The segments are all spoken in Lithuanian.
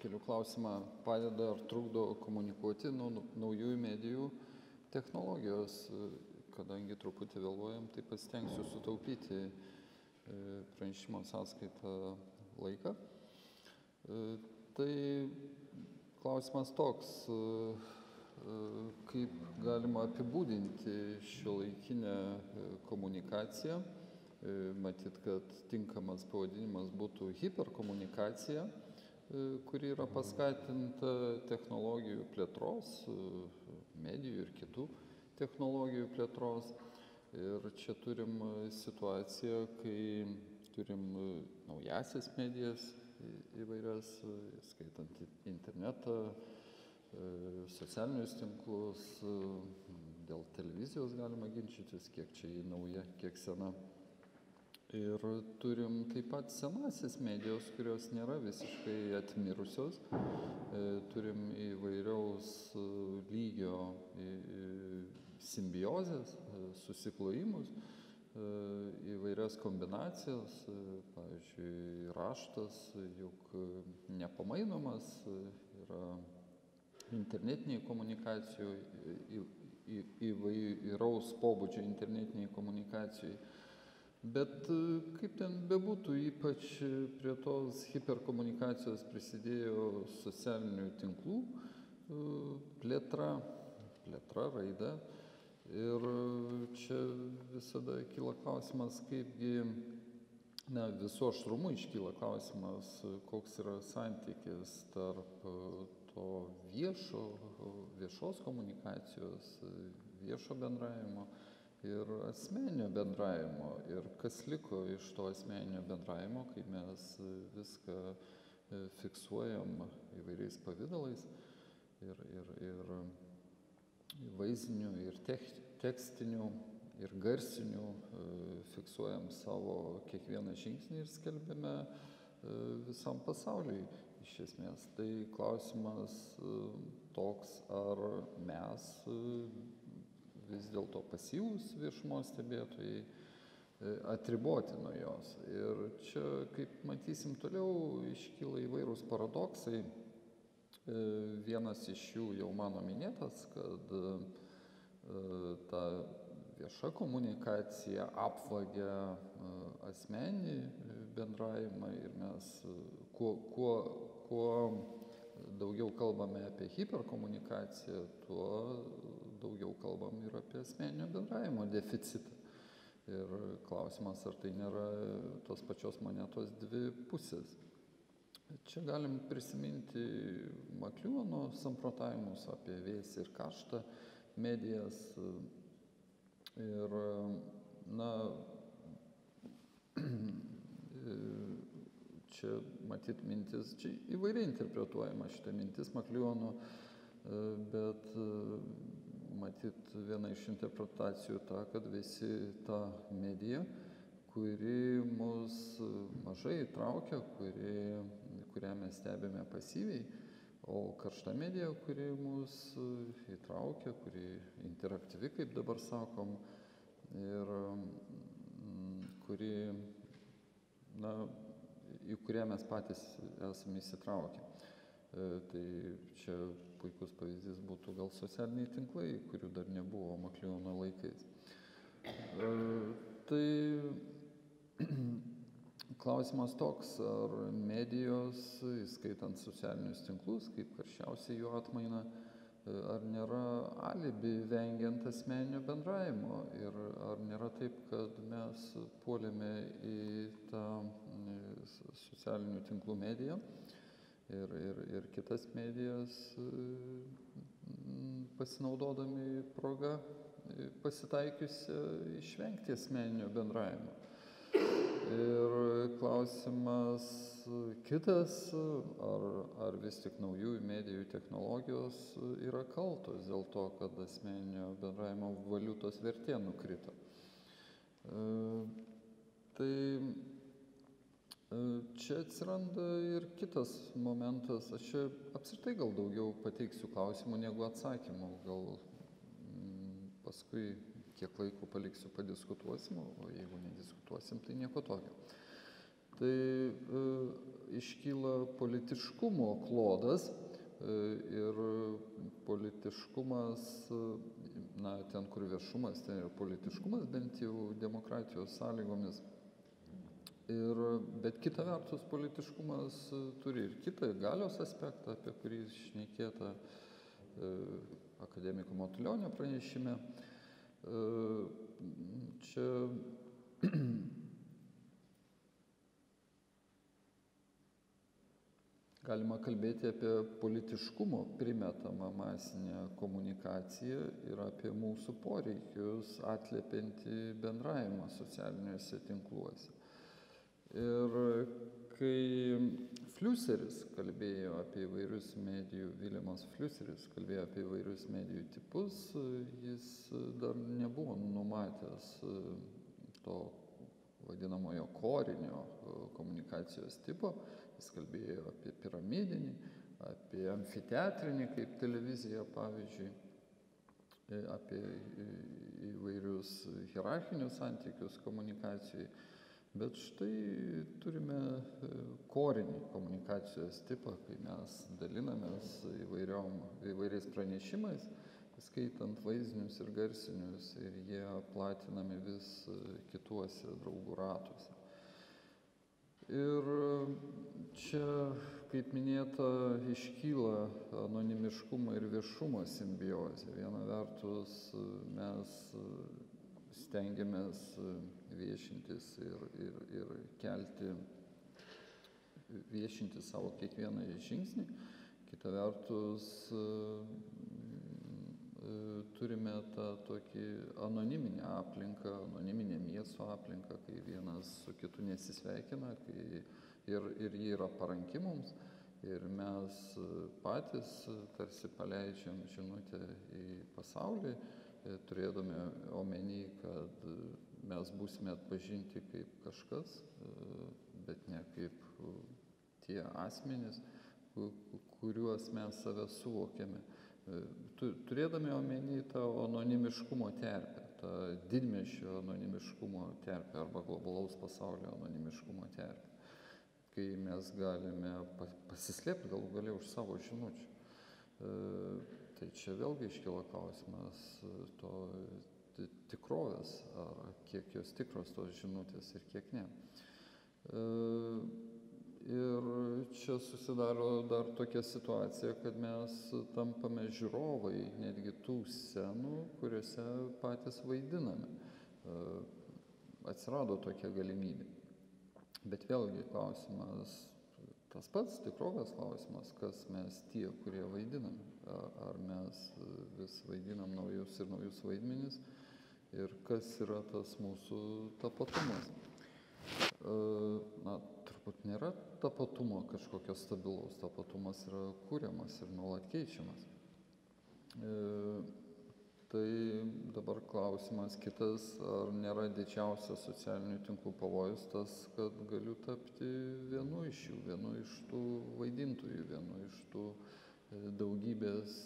keliu klausimą padeda ar trukdo komunikuoti nau naujųjų medijų technologijos. Kadangi truputį vėluojam tai pasistengsiu sutaupyti pranešimo sąskaita laiką. Tai klausimas toks kaip galima apibūdinti šiuolaikinę komunikaciją? Matyt kad tinkamas pavadinimas būtų hiperkomunikacija kuri yra paskatinta technologijų plėtros medijų ir kitų technologijų plėtros. Ir čia turim situaciją kai turim naująsias medijas įvairias įskaitant internetą socialinius tinklus dėl televizijos galima ginčytis kiek čia ji nauja kiek sena ir turim taip pat senąsias medijas kurios nėra visiškai atmirusios. Turim įvairaus lygio simbiozes susiklojimus įvairias kombinacijas pavyzdžiui raštas juk nepamainomas yra į į įvairaus pobūdžio internetinėj komunikacijoj bet kaip ten bebūtų ypač prie tos hiperkomunikacijos prisidėjo socialinių tinklų plėtra plėtra raida. Ir čia visada kyla klausimas kaipgi na visu aštrumu iškyla klausimas koks yra santykis tarp to viešo viešos komunikacijos viešo bendravimo ir asmeninio bendravimo. Ir kas liko iš to asmeninio bendravimo kai mes viską fiksuojam įvairiais pavidalais ir ir ir vaizdiniu ir tech tekstiniu ir garsiniu fiksuojam savo kiekvieną žingsnį ir skelbiame visam pasauliui iš esmės. Tai klausimas toks ar mes vis dėlto pasyvūs viešumos stebėtojai atriboti nuo jos. Ir čia kaip matysim toliau iškyla įvairūs paradoksai. Vienas iš jų jau mano minėtas kad ta vieša komunikacija apvagia asmeninį bendravimą ir mes kuo kuo kuo daugiau kalbame apie hiperkomunikaciją tuo daugiau kalbam ir apie asmeninio bendravimo deficitą. Ir klausimas ar tai nėra tos pačios monetos dvi pusės. Čia galim prisiminti makliuono samprotavimus apie vėsį ir karštą medijas. Ir na čia matyt mintis čia įvairiai interpretuojama šita mintis makliuono bet matyt viena iš interpretacijų ta kad visi ta medija kuri mus mažai įtraukia kuri kurią mes stebime pasyviai o karšta medija kuri mus įtraukia kuri interaktyvi kaip dabar sakom ir kuri na į kurią mes patys esam įsitraukę. Tai čia puikus pavyzdys būtų gal socialiniai tinklai kurių dar nebuvo makliuono laikais. Tai klausimas toks ar medijos įskaitant socialinius tinklus kaip karščiausia jų atmaina ar nėra alibi vengiant asmeninio bendravimo? Ir ar nėra taip kad mes puolėme į tą socialinių tinklų mediją ir ir ir kitas medijas pasinaudodami proga pasitaikiusia išvengti asmeninio bendravimo. Ir klausimas kitas ar ar vis tik naujųjų medijų technologijos yra kaltos dėl to kad asmeninio bendravimo valiutos vertė nukrito? Tai čia atsiranda ir kitas momentas. Aš čia apskritai gal daugiau pateiksiu klausimų negu atsakymų. Gal paskui kiek laiko paliksiu padiskutuosim o jeigu nediskutuosim tai nieko tokio. Tai e, iškyla politiškumo klodas e, ir politiškumas, e, na, ten, kur viešumas, ten ir politiškumas, bent jau demokratijos sąlygomis. Ir, bet kita vertus, politiškumas e, turi ir kitą galios aspektą, apie kurį šnekėta e, akademiko Matulionio pranešime. E, čia galima kalbėti apie politiškumo primetamą masinę komunikaciją ir apie mūsų poreikius atliepiantį bendravimą socialiniuose tinkluose. Ir kai Fliuseris kalbėjo apie įvairius medijų, Viljamas Fliuseris kalbėjo apie įvairius medijų tipus, jis dar nebuvo numatęs to vadinamojo korinio komunikacijos tipo, jis kalbėjo apie piramidinį, apie amfiteatrinį kaip televizija pavyzdžiui, apie įvairius hierarchinius santykius komunikacijai. Bet štai turime korinį komunikacijos tipą, kai mes dalinamės įvairiom, įvairiais pranešimais, skaitant vaizdinius ir garsinius, ir jie platinami vis kituose draugų ratuose. Ir čia, kaip minėta, iškyla anonimiškumo ir viešumo simbiozė. Viena vertus mes stengiamės viešintis ir, ir, ir kelti, viešinti savo kiekvieną žingsnį. Kita vertus, turime tą tokį anoniminę aplinką, anoniminę miesto aplinką, kai vienas su kitu nesisveikina kai ir, ir ji yra paranki mums. Ir mes patys tarsi paleidžiam žinutę į pasaulį, turėdami omeny, kad mes būsime atpažinti kaip kažkas, bet ne kaip tie asmenys, kuriuos mes save suvokiame. Turėdami omeny tą anonimiškumo terpę, tą didmešio anonimiškumo terpę arba globalaus pasaulio anonimiškumo terpę, kai mes galime pasislėpti galų galiau už savo žinučių. Tai čia vėlgi iškilo klausimas to tikrovės, ar kiek jos tikros tos žinutės ir kiek ne. Ir čia susidaro dar tokia situacija, kad mes tampame žiūrovai netgi tų scenų, kuriuose patys vaidiname. Atsirado tokia galimybė. Bet vėlgi klausimas tas pats tikrovės klausimas, kas mes tie, kurie vaidinam. Ar mes vis vaidinam naujus ir naujus vaidmenis ir kas yra tas mūsų tapatumas. Na, turbūt nėra tapatumo kažkokio stabilaus, tapatumas yra kūriamas ir nuolat keičiamas. Tai dabar klausimas kitas, ar nėra didžiausias socialinių tinklų pavojus tas, kad galiu tapti vienu iš jų, vienu iš tų vaidintojų, vienu iš tų daugybės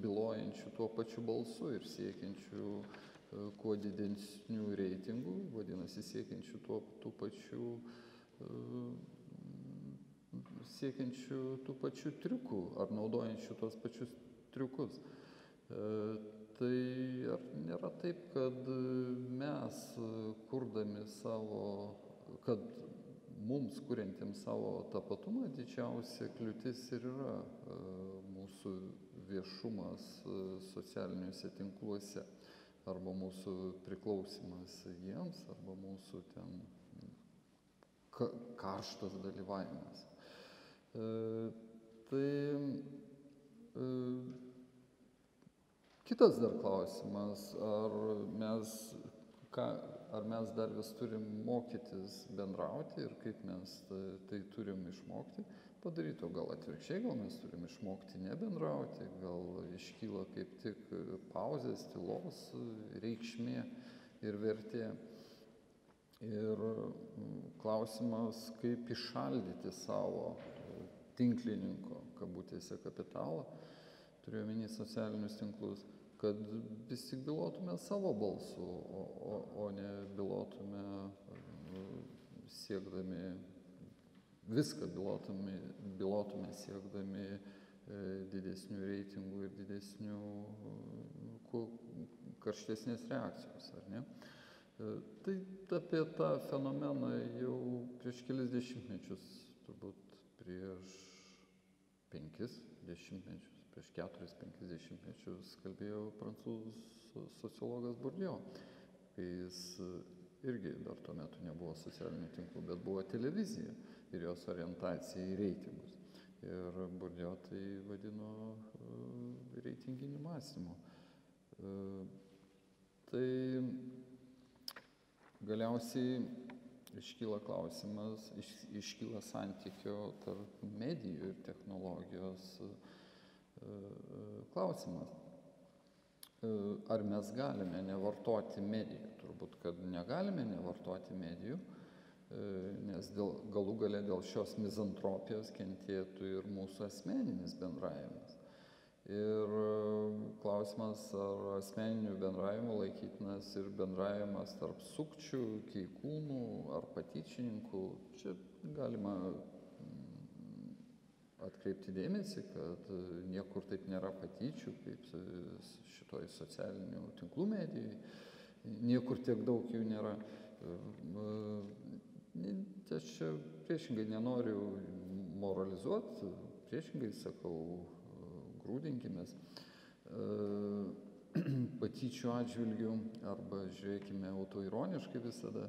bylojančių tuo pačiu balsu ir siekiančių kuo didesnių reitingų, vadinasi, siekiančių tuo, tų pačių, siekiančių tų pačių triukų ar naudojančių tos pačius triukus. Tai ar nėra taip, kad mes, kurdami savo, kad mums, kuriantiems savo tapatumą, didžiausia kliūtis ir yra mūsų viešumas socialiniuose tinkluose arba mūsų priklausimas jiems, arba mūsų ten karštas dalyvavimas. E, tai e, kitas dar klausimas, ar mes, ką, ar mes dar vis turim mokytis bendrauti ir kaip mes tai, tai turim išmokti padaryti, o gal atvirkščiai, gal mes turim išmokti nebendrauti, gal iškyla kaip tik pauzės, tylos reikšmė ir vertė. Ir klausimas, kaip išaldyti savo tinklininko, kabutėse, kapitalą, turiu omeny socialinius tinklus, kad vis tik bylotume savo balsu, o, o, o ne bylotume siekdami viską bilotume, bilotume siekdami e, didesnių reitingų ir didesnių karštesnės reakcijos, ar ne? Tai apie tą fenomeną jau prieš kelis dešimtmečius, turbūt prieš penkis dešimtmečius, prieš keturis, penkis dešimtmečius kalbėjo prancūzų sociologas Bourdieu, kai jis irgi dar tuo metu nebuvo socialinių tinklų, bet buvo televizija ir jos orientacija į reitingus. Ir Bourdieu tai vadino uh, reitinginiu mąstymu. Uh, tai galiausiai iškyla klausimas, iš, iškyla santykio tarp medijų ir technologijos uh, klausimas. Ar mes galime nevartoti medijų? Turbūt, kad negalime nevartoti medijų, nes dėl, galų gale dėl šios mizantropijos kentėtų ir mūsų asmeninis bendravimas. Ir klausimas, ar asmeninių bendravimų laikytinas ir bendravimas tarp sukčių, keikūnų ar patyčininkų, čia galima atkreipti dėmesį, kad niekur taip nėra patyčių, kaip šitoj socialinių tinklų medijai, niekur tiek daug jų nėra. Aš čia priešingai nenoriu moralizuoti, priešingai sakau, grūdinkimės patyčių atžvilgių arba žiūrėkime autoironiškai visada.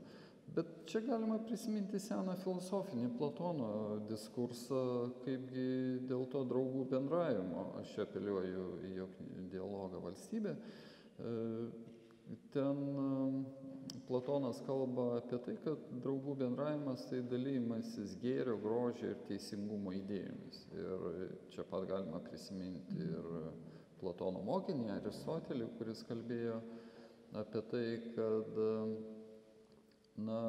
Bet čia galima prisiminti seną filosofinį Platono diskursą, kaipgi dėl to draugų bendravimo, aš čia apeliuoju į jo dialogą valstybė, ten Platonas kalba apie tai, kad draugų bendravimas tai dalymasis gėrio, grožio ir teisingumo idėjomis. Ir čia pat galima prisiminti ir Platono mokinį Aristotelį, kuris kalbėjo apie tai, kad na,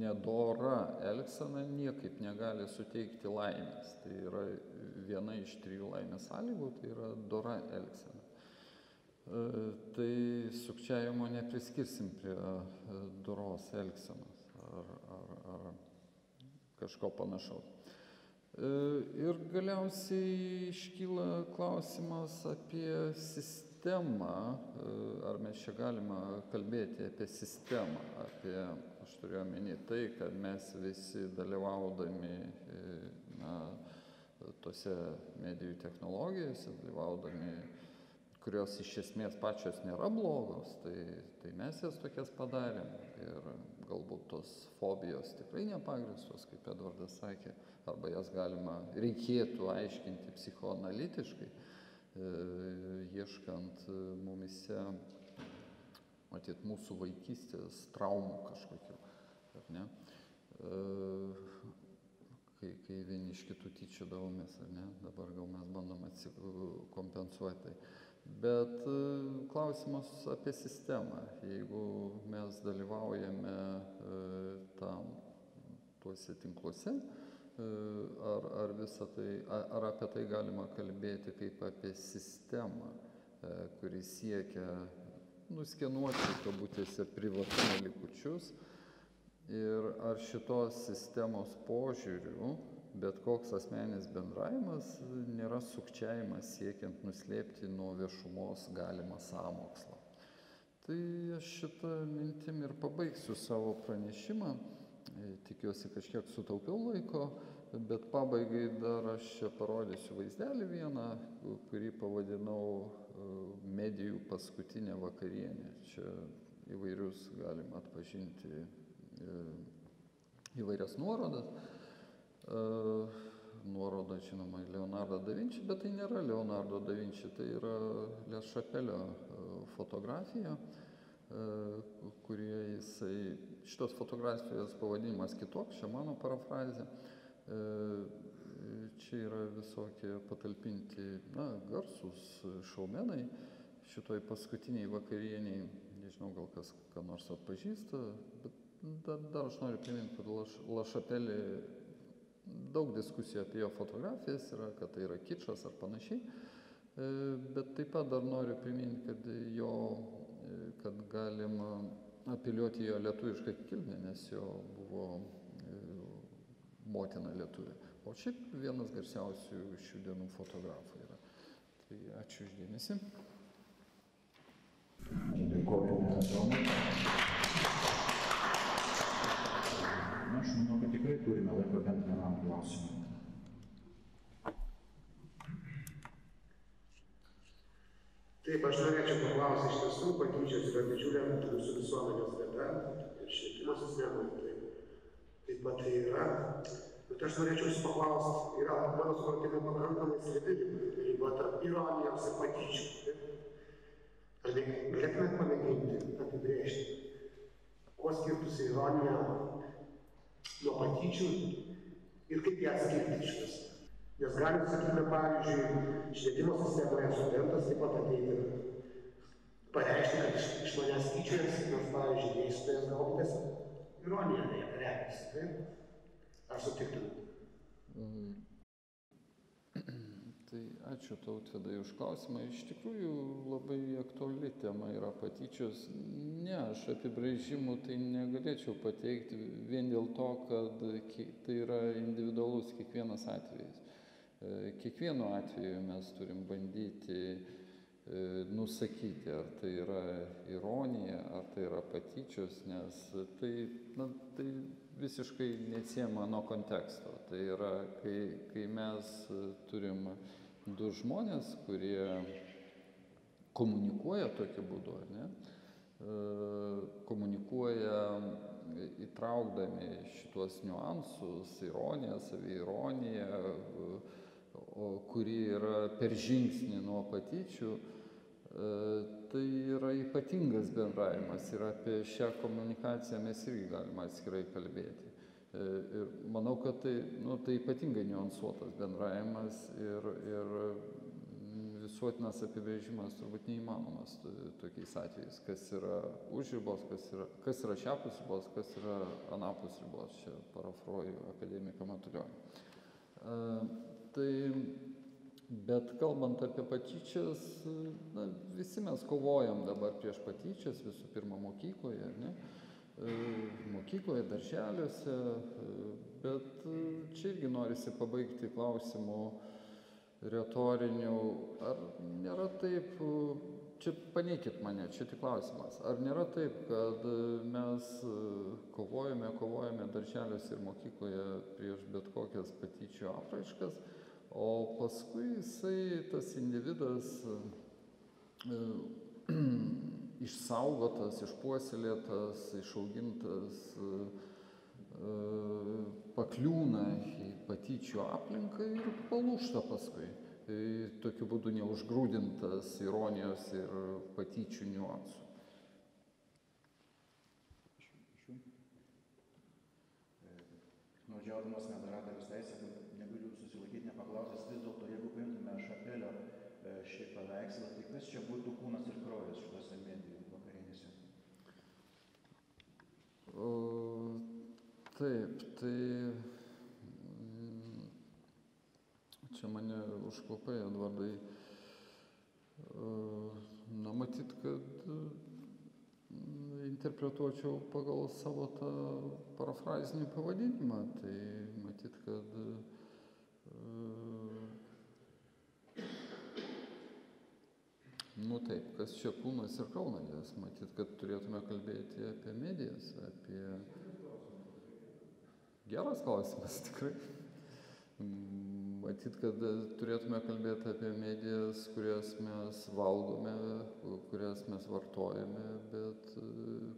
nedora elgsena niekaip negali suteikti laimės. Tai yra viena iš trijų laimės sąlygų, tai yra dora elgsena. Tai sukčiavimo nepriskirsim prie doros elgsenos ar, ar, ar kažko panašaus. Ir galiausiai iškyla klausimas apie sistemą sistemą, ar mes čia galima kalbėti apie sistemą, apie, aš turiu omeny tai, kad mes visi dalyvaudami na, tose medijų technologijose, dalyvaudami, kurios iš esmės pačios nėra blogos, tai, tai mes jas tokias padarėm. Ir galbūt tos fobijos tikrai nepagristos, kaip Edvardas sakė, arba jas galima, reikėtų aiškinti psichoanalitiškai ieškant mumise, matyt, mūsų vaikystės traumų kažkokių, ar ne? Kai, kai vieni iš kitų tyčiodavomės, ar ne? Dabar gal mes bandom kompensuoti. Bet klausimas apie sistemą. Jeigu mes dalyvaujame tam tuose tinkluose, ar, ar, tai, ar apie tai galima kalbėti kaip apie sistemą, kuri siekia nuskenuoti, kabutėse, privatumo likučius ir ar šitos sistemos požiūrių bet koks asmeninis bendravimas nėra sukčiavimas siekiant nuslėpti nuo viešumos galimą sąmokslą. Tai aš šitą mintim ir pabaigsiu savo pranešimą. Tikiuosi kažkiek sutaupiau laiko, bet pabaigai dar aš čia parodysiu vaizdelį vieną, kurį pavadinau medijų paskutinė vakarienė. Čia įvairius galim atpažinti įvairias nuorodas. Nuoroda, žinoma, Leonardo da Vinci, bet tai nėra Leonardo da Vinci, tai yra Lešapelio fotografija kurie jisai, šitos fotografijos pavadinimas kitoks, čia mano parafrazė, čia yra visokie patalpinti, na, garsus šaumenai šitoj paskutiniai vakarieniai, nežinau, gal kas ką nors atpažįsta, bet dar, dar aš noriu priminti, kad Laš, Lašapelį daug diskusijų apie jo fotografijas yra, kad tai yra kičas ar panašiai, bet taip pat dar noriu priminti, kad jo kad galima apeliuoti jo lietuvišką kilmę, nes jo buvo motina lietuvė. O šiaip vienas garsiausių šių dienų fotografų yra. Tai ačiū uždėmesi. Dėkojame. Na, aš manau, kad tikrai turime laiko bent vienam klausimui. Taip, aš norėčiau paklausti, iš tiesų patyčios yra didžiulė mūsų visuomenės bėda ir švietimo sistemoje taip, taip pat tai yra. Bet aš norėčiau jūsų paklausti, yra mano supratimu pakankamai slidi riba tarp ironijos ir patyčių. Ar galėtumėt pamėginti apibrėžti, kuo skirtųsi ironija nuo patyčių ir kaip ją atskirti iš viso? Nes galim sakyti, pavyzdžiui, švietimo sistemoje studentas taip pat ateiti ir pareiškti, kad iš, iš manęs tyčiojasi, nors, pavyzdžiui, dėstytojas galbūt ironija reikia, taip? Ar sutiktumėte? Mm. Tai ačiū tautvedai už klausimą. Iš tikrųjų labai aktuali tema yra patyčios. Ne, aš apibrėžimų tai negalėčiau pateikti vien dėl to, kad tai yra individualus kiekvienas atvejis. E, Kiekvienu atveju mes turim bandyti e, nusakyti, ar tai yra ironija, ar tai yra patyčios, nes tai, na, tai visiškai neatsiema nuo konteksto. Tai yra, kai, kai mes e, turim du žmonės, kurie komunikuoja tokiu būdu, ne? Komunikuoja įtraukdami šituos niuansus, ironiją, saviironiją, o kuri yra per žingsnį nuo patyčių, e, tai yra ypatingas bendravimas ir apie šią komunikaciją mes irgi galime atskirai kalbėti. E, Ir manau, kad tai, nu, tai ypatingai niuansuotas bendravimas ir, ir visuotinas apibrėžimas turbūt neįmanomas to- tokiais atvejais, kas yra už ribos, kas yra, kas yra šiapus ribos, kas yra anapus ribos, čia parafruoju akademiką Matulionį. Tai, bet kalbant apie patyčias, na, visi mes kovojam dabar prieš patyčias, visų pirma mokykloje, ne? Mokykloje, darželiuose, bet čia irgi norisi pabaigti klausimų retorinių, ar nėra taip, čia paneikit mane, čia tik klausimas, ar nėra taip, kad mes kovojame, kovojame darželiuose ir mokykloje prieš bet kokias patyčių apraiškas, o paskui jisai, tas individas, e, išsaugotas, išpuoselėtas, išaugintas, e, e, pakliūna į patyčių aplinką ir palūšta paskui. Tai tokiu būdu neužgrūdintas ironijos ir patyčių niuansų. Naudžiaudamas moderatorius teisę, negaliu susilaikyti nepaklausęs vis dėlto, jeigu paimtume Šapelio e, šį paveikslą, tai kas čia būtų kūnas ir kraujas šitose medijų vakarinėse? O, taip, tai mm, čia mane užklopai, Edvardai. Na, matyt, kad mm, interpretuočiau pagal savo tą parafrazinį pavadinimą. Tai matyt, kad Nu taip, kas čia kūnas ir kaunas, matyt, kad turėtume kalbėti apie medijas, apie... Geras klausimas, tikrai. Matyt, kad turėtume kalbėti apie medijas, kurias mes valgome, kurias mes vartojame, bet e,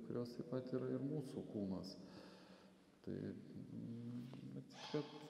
kurios taip pat yra ir mūsų kūnas. Tai matyt, kad